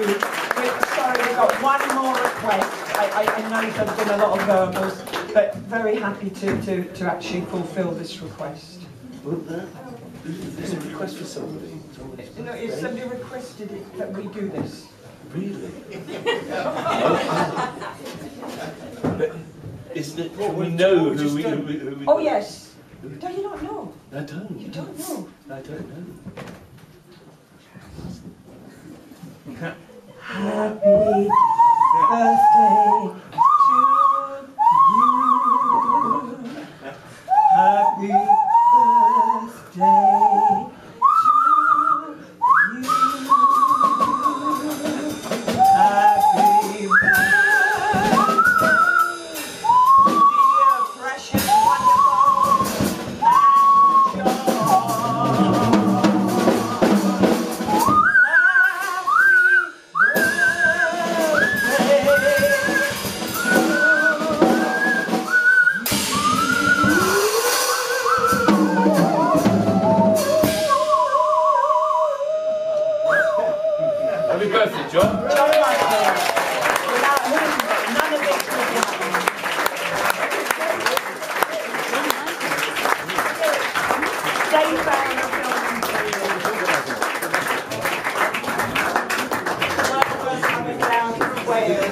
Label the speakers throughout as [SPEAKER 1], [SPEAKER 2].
[SPEAKER 1] you. We're sorry, we've got one more request. I, I, I know you've done a lot of verbals, but very happy to, to, to actually fulfil this request.
[SPEAKER 2] There's a request for somebody.
[SPEAKER 1] No, know, if somebody requested it, that we do this.
[SPEAKER 2] Really? but isn't it? Can we know who we, who we, who we
[SPEAKER 1] Oh, yes. Do you not know?
[SPEAKER 2] I don't.
[SPEAKER 1] You don't know?
[SPEAKER 2] I don't know.
[SPEAKER 1] Happy birthday Happy birthday,
[SPEAKER 2] John.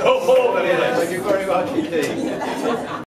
[SPEAKER 1] Oh, very nice. Thank you very much indeed.